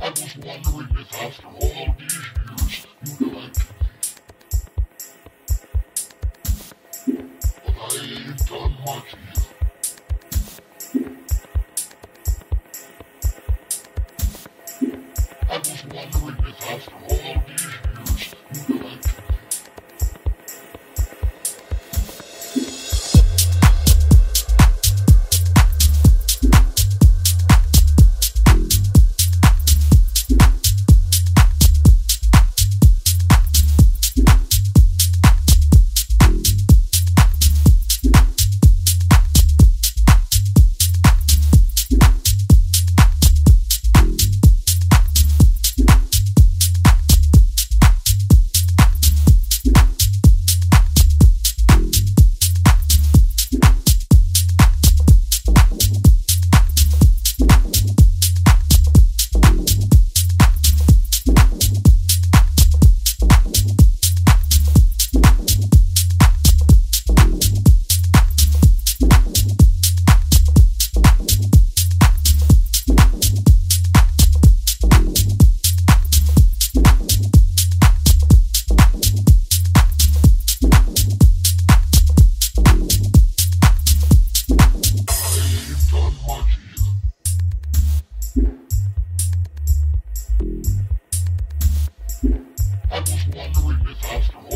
I was wondering if after all these years you liked me. But I ain't done much either. It's awesome.